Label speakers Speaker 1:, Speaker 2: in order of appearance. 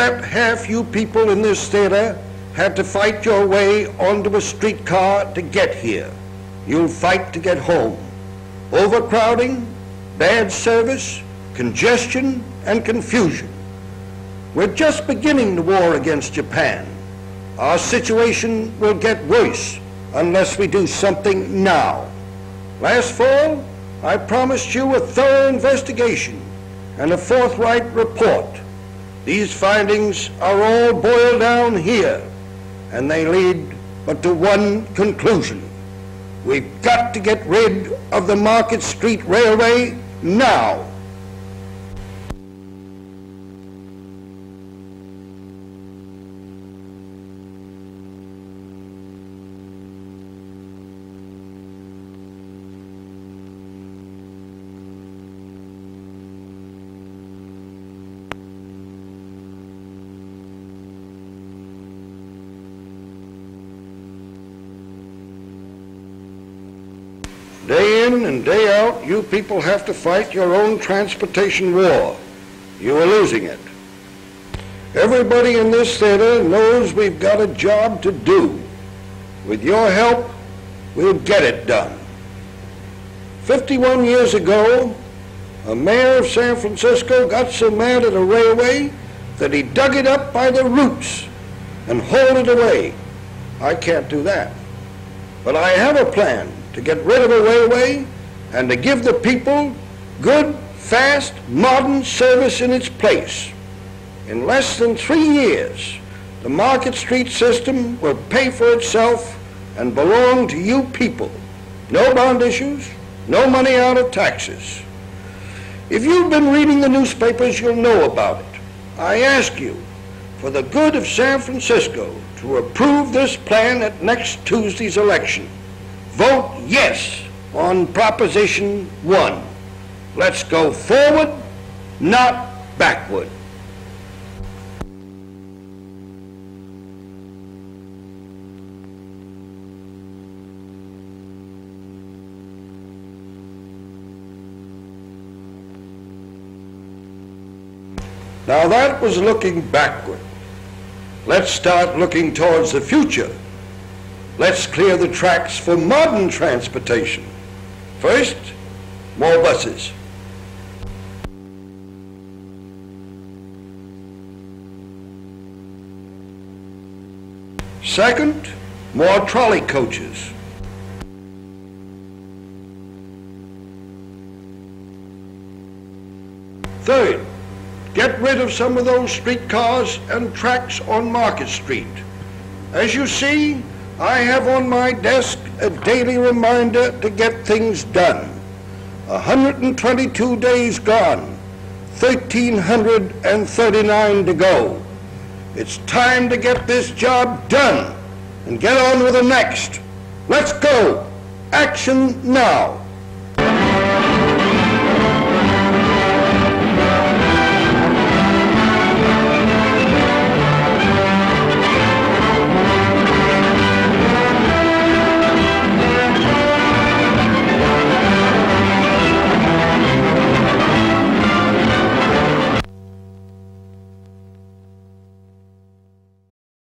Speaker 1: bet half you people in this theater had to fight your way onto a streetcar to get here. You'll fight to get home. Overcrowding, bad service, congestion, and confusion. We're just beginning the war against Japan. Our situation will get worse unless we do something now. Last fall, I promised you a thorough investigation and a forthright report. These findings are all boiled down here, and they lead but to one conclusion. We've got to get rid of the Market Street Railway now. Day in and day out, you people have to fight your own transportation war. You are losing it. Everybody in this theater knows we've got a job to do. With your help, we'll get it done. 51 years ago, a mayor of San Francisco got so mad at a railway that he dug it up by the roots and hauled it away. I can't do that. But I have a plan to get rid of a railway and to give the people good, fast, modern service in its place. In less than three years, the Market Street system will pay for itself and belong to you people. No bond issues, no money out of taxes. If you've been reading the newspapers, you'll know about it. I ask you, for the good of San Francisco, to approve this plan at next Tuesday's election. Vote yes on Proposition 1. Let's go forward, not backward. Now that was looking backward. Let's start looking towards the future. Let's clear the tracks for modern transportation. First, more buses. Second, more trolley coaches. Third, get rid of some of those streetcars and tracks on Market Street. As you see, I have on my desk a daily reminder to get things done. 122 days gone, 1,339 to go. It's time to get this job done and get on with the next. Let's go. Action now.